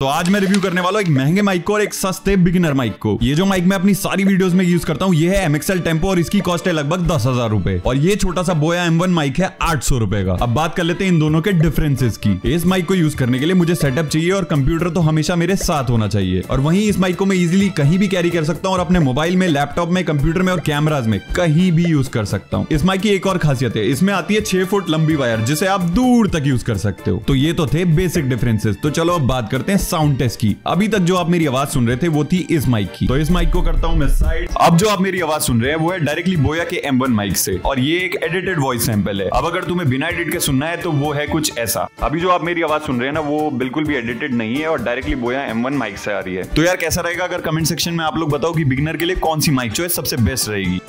तो आज मैं रिव्यू करने वाला एक महँगे माइक को और एक सस्ते बिगिनर माइक को। ये जो माइक मैं अपनी सारी वीडियोस में यूज़ करता हूँ, ये है एमएक्सएल टेंपो और इसकी कॉस्ट है लगभग दस हज़ार रूपए। और ये छोटा सा बोया एम वन माइक है आठ सौ रुपए का। अब बात कर लेते हैं इन दोनों के डिफरेंसेस की। इस माइक को यूज़ करने के लिए मुझे सेटअप चाहिए और कंप्यूटर तो हमेशा मेरे साथ होना चाहिए। और वहीं इस माइक को मैं इजिली कहीं भी कैरी कर सकता हूँ और अपने मोबाइल में लैपटॉप में कंप्यूटर में और कैमराज में कहीं भी यूज़ कर सकता हूँ। इस माइक की एक और खासियत है, इसमें आती है छह फुट लंबी वायर जिसे आप दूर तक यूज़ कर सकते हो। तो ये तो थे बेसिक डिफरेंसेस तो चलो अब बात करते हैं साउंड टेस्ट की। अभी तक जो आप मेरी आवाज़ सुन रहे थे, वो थी इस माइक की। तो इस माइक को करता हूँ मैं साइड अब जो आप मेरी आवाज़ सुन रहे हैं, वो है डायरेक्टली बोया के M1 माइक से। और ये एक एडिटेड वॉइस सैंपल है। अब अगर तुम्हें बिना एडिट के सुनना है तो वो है कुछ ऐसा। अभी जो आप मेरी आवाज़ सुन रहे हैं ना, वो बिल्कुल भी एडिटेड नहीं है और डायरेक्टली बोया M1 माइक से आ रही है। तो यार, कैसा रहेगा? अगर कमेंट सेक्शन में आप लोग बताओ कि बिगनर के लिए कौन सी माइक जो है सबसे बेस्ट रहेगी।